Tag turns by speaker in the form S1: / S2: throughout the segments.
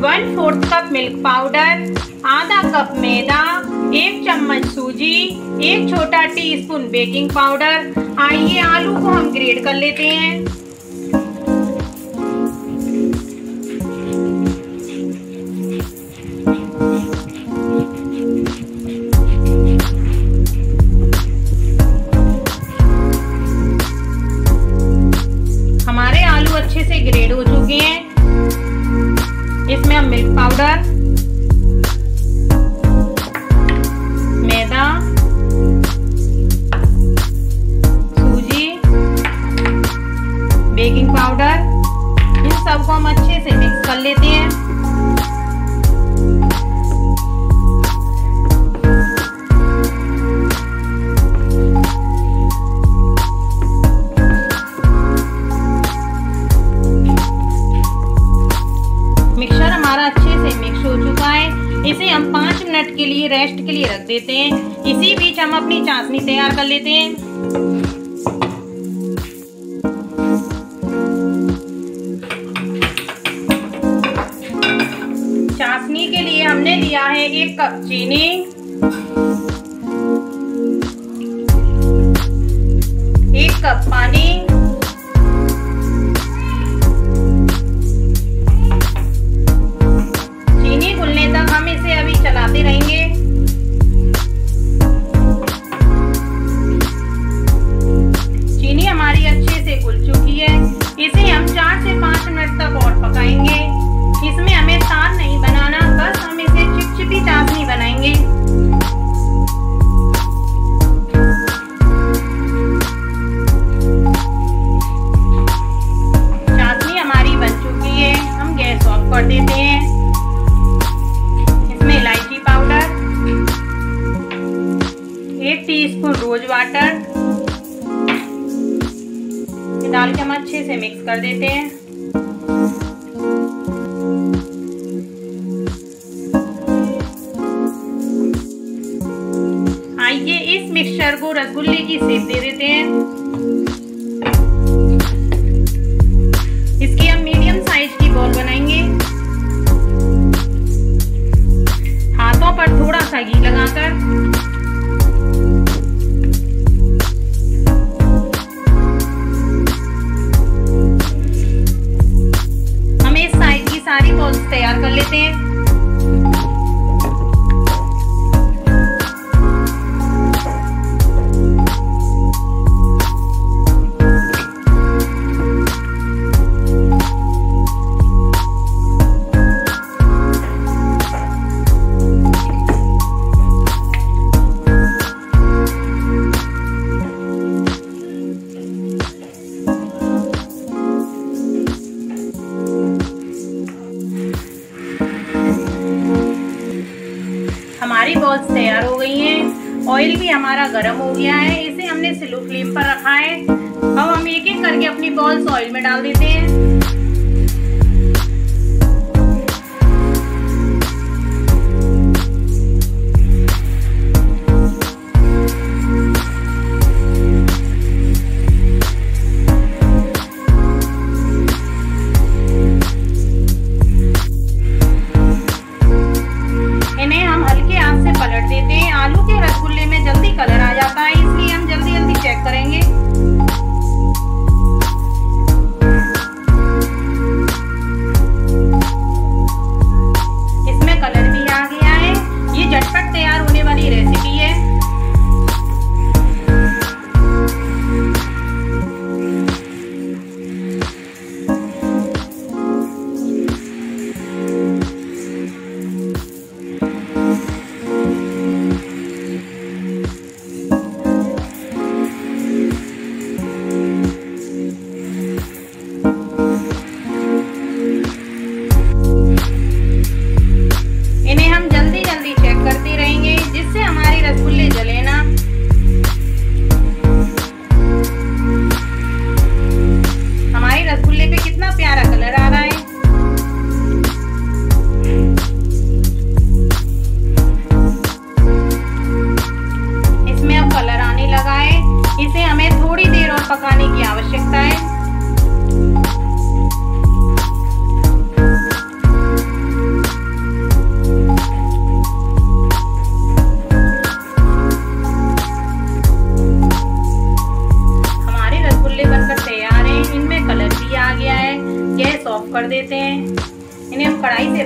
S1: One fourth cup milk powder, आधा cup मैदा, एक चम्मच सूजी, एक छोटा टीस्पून बेकिंग पाउडर। आइए आलू को हम ग्रेड कर लेते हैं। हमारे आलू अच्छे से ग्रेड हो चुके हैं मिल्क पाउडर मैदा सूजी बेकिंग पाउडर इन सबको हम अच्छे से मिक्स कर लेते हैं। देते हैं। इसी बीच हम अपनी चाशनी तैयार कर लेते हैं। चाशनी के लिए हमने लिया है एक कप चीनी। एक कप पानी। चीनी खुलने तक हम इसे अभी चलाते रहेंगे। से पाँच मिनट तक और पकाएँगे। इसमें हमें तार नहीं बनाना, बस हम इसे चिपचिपी चाशनी बनाएँगे। चाशनी हमारी बन चुकी है, हम गैस ऑफ़ कर देते हैं। इसमें इलायची पाउडर, एक टीस्पून रोज वाटर से मिक्स कर देते हैं। आइए इस मिक्सचर को रसगुल्ले की सेप दे देते हैं। सकते हैं। हमारी बॉल्स तैयार हो गई हैं। ऑयल भी हमारा गर्म हो गया है। इसे हमने स्लो फ्लेम पर रखा है। अब हम एक एक करके अपनी बॉल्स ऑयल में डाल देते हैं।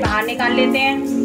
S1: बाहर निकाल लेते हैं।